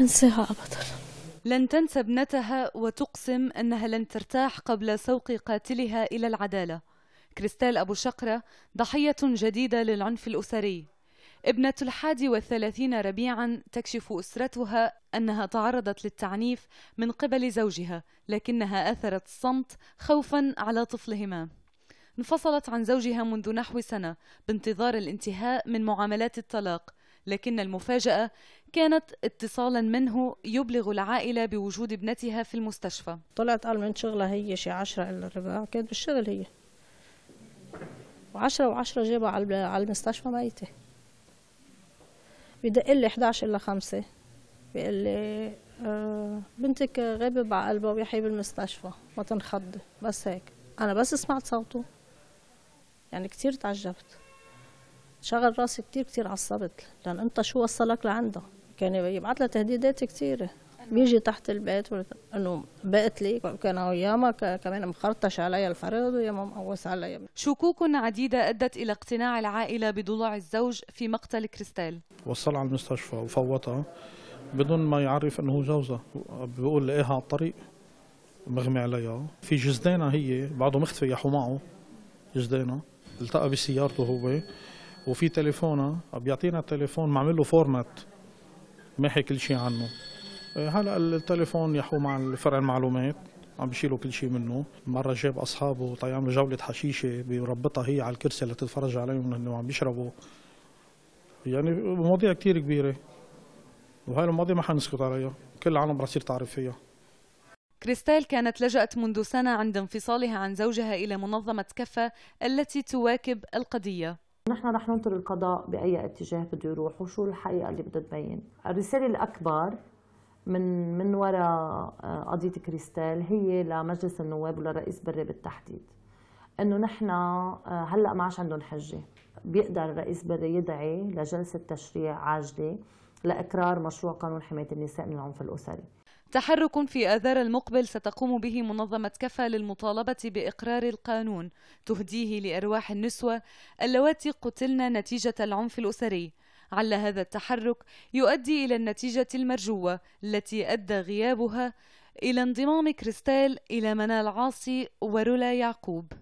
ننساها أبدا. لن تنسى ابنتها وتقسم أنها لن ترتاح قبل سوق قاتلها إلى العدالة. كريستال أبو شقرة ضحية جديدة للعنف الأسري. ابنة الحادي والثلاثين ربيعا تكشف أسرتها أنها تعرضت للتعنيف من قبل زوجها لكنها أثرت الصمت خوفا على طفلهما. انفصلت عن زوجها منذ نحو سنة بانتظار الانتهاء من معاملات الطلاق. لكن المفاجأة كانت اتصالا منه يبلغ العائلة بوجود ابنتها في المستشفى. طلعت قال من شغلها هي شي عشرة إلا الربع كانت بالشغل هي. وعشرة وعشرة جابها على المستشفى ميتة. بدق لي 11 إلا 5 بيقول لي آه بنتك غابب على قلبها ويحيى بالمستشفى. ما تنخضي بس هيك. أنا بس سمعت صوته. يعني كتير تعجبت. شغل راسي كتير كتير عصبت لأن أنت شو وصلك لعندها كان يبعث لها تهديدات كتيرة بيجي تحت البيت إنه بقت لي كان ياما كمان مخرطش علي الفرد وياما مقوس علي شكوك عديدة أدت إلى اقتناع العائلة بضلوع الزوج في مقتل كريستال. وصل على المستشفى وفوتها بدون ما يعرف إنه جوزها. بيقول لقاها على الطريق؟ مغمي عليها. في جزدانة هي بعده مختفي يحو معه جزدانة. التقى بسيارته هو. وفي تليفونه بيعطينا التليفون معمل له فورمات. محي كل شيء عنه. إيه، هلا التليفون يحو مع فرع المعلومات عم بيشيلوا كل شيء منه. مرة جاب أصحابه له جولة حشيشة بيربطها هي على الكرسي اللي تتفرج عليهم إنه عم بيشربوا يعني مواضيع كثير كبيرة. وهاي المواضيع ما حنسكت عليها. كل العالم رح تصير تعرف فيها. كريستال كانت لجأت منذ سنة عند انفصالها عن زوجها إلى منظمة كفا التي تواكب القضية. نحن رح ننطر القضاء بأي اتجاه بده يروح وشو الحقيقة اللي بدها تبين. الرسالة الأكبر من من وراء آه، قضية كريستال هي لمجلس النواب ولرئيس بري بالتحديد إنه نحن آه، هلأ ما عادش عندهم حجة. بيقدر الرئيس بري يدعي لجلسة تشريع عاجلة لإقرار مشروع قانون حماية النساء من العنف الأسري. تحرك في آذار المقبل ستقوم به منظمة كفا للمطالبة بإقرار القانون. تهديه لأرواح النسوة اللواتي قتلن نتيجة العنف الأسري. عل هذا التحرك يؤدي إلى النتيجة المرجوة التي أدى غيابها إلى انضمام كريستال إلى منال عاصي ورولا يعقوب.